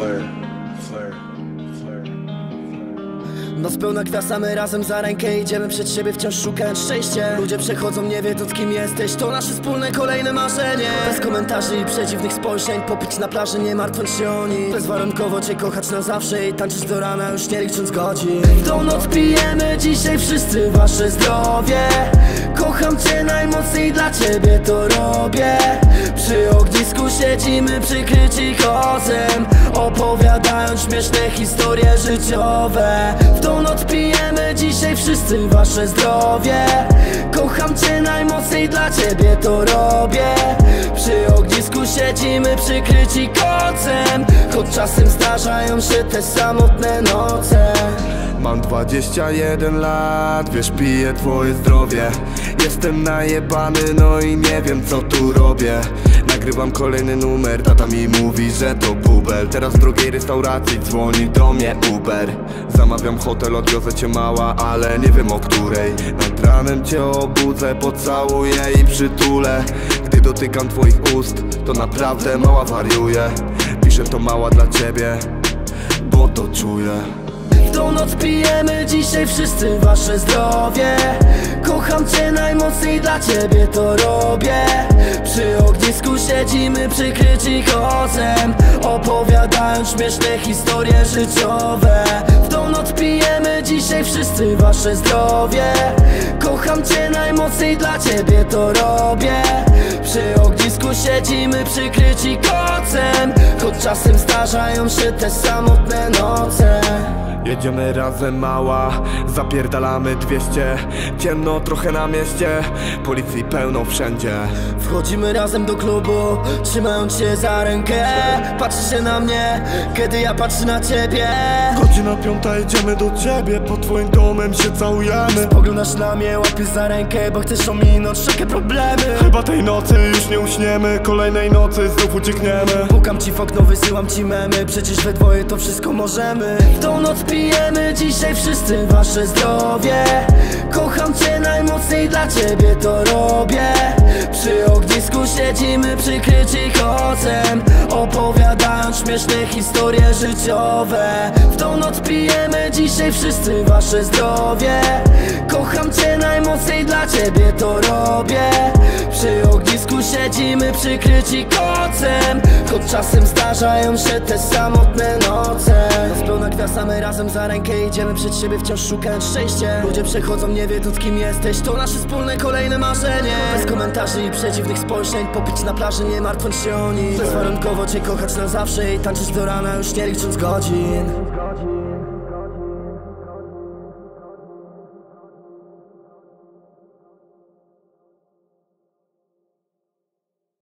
flirt, flirt. Noc pełna gwiazd, razem za rękę idziemy przed siebie wciąż szukając szczęście Ludzie przechodzą, nie wiedzą kim jesteś, to nasze wspólne kolejne marzenie. Bez komentarzy i przeciwnych spojrzeń, popić na plaży, nie martwiąc się o nich Bezwarunkowo cię kochać na zawsze i tańczyć do rana, już nie licząc godzin. W tą noc pijemy dzisiaj wszyscy wasze zdrowie. Kocham cię najmocniej, dla ciebie to robię. Przy ognisku siedzimy przykryci kozem Opowiadając śmieszne historie życiowe. W tą noc pijemy dzisiaj wszyscy wasze zdrowie. Kocham cię najmocniej, dla ciebie to robię Przy ognisku siedzimy przykryci kocem. Choć czasem zdarzają się te samotne noce. Mam 21 lat, wiesz piję twoje zdrowie. Jestem najebany, no i nie wiem co tu robię. Nagrywam kolejny numer, tata mi mówi, że to bubel. Teraz w drugiej restauracji dzwoni do mnie Uber. Zamawiam hotel, odwiozę cię mała, ale nie wiem o której. Nad ranem cię obudzę, pocałuję i przytulę Gdy dotykam twoich ust, to naprawdę mała wariuje. Piszę to mała dla ciebie, bo to czuję. W tą noc pijemy dzisiaj wszyscy wasze zdrowie. Kocham cię najmocniej, dla ciebie to robię. Przy ognisku siedzimy przykryci kocem Opowiadając śmieszne historie życiowe. W tą noc pijemy dzisiaj wszyscy wasze zdrowie. Kocham cię najmocniej, dla ciebie to robię Siedzimy przykryci kocem Choć czasem zdarzają się te samotne noce. Jedziemy razem mała, zapierdalamy 200 Ciemno trochę na mieście, policji pełno wszędzie. Wchodzimy razem do klubu, trzymając się za rękę. Patrzysz się na mnie, kiedy ja patrzę na ciebie Godzina piąta, jedziemy do ciebie, pod twoim domem się całujemy. Poglądasz na mnie, łapiesz za rękę, bo chcesz ominąć wszelkie problemy. Chyba tej nocy już nie uśniemy, kolejnej nocy znów uciekniemy. Pukam ci w okno, wysyłam ci memy. Przecież we dwoje to wszystko możemy. W tą noc pijemy dzisiaj wszyscy wasze zdrowie. Kocham cię najmocniej, dla ciebie to robię siedzimy przykryci kocem Opowiadając śmieszne historie życiowe. W tą noc pijemy dzisiaj wszyscy wasze zdrowie. Kocham cię najmocniej, dla ciebie to robię. Przy ognisku siedzimy przykryci kocem Choć czasem zdarzają się te samotne noce Noc pełna gwiazd, a my razem za rękę idziemy przed siebie wciąż szukając szczęście Ludzie przechodzą, nie wiedzą kim jesteś, to nasze wspólne kolejne marzenie. Bez komentarzy i przeciwnych spojrzeń, popić na plaży, nie martwiąc się o nich Bezwarunkowo cię kochać na zawsze i tańczyć do rana, już nie licząc godzin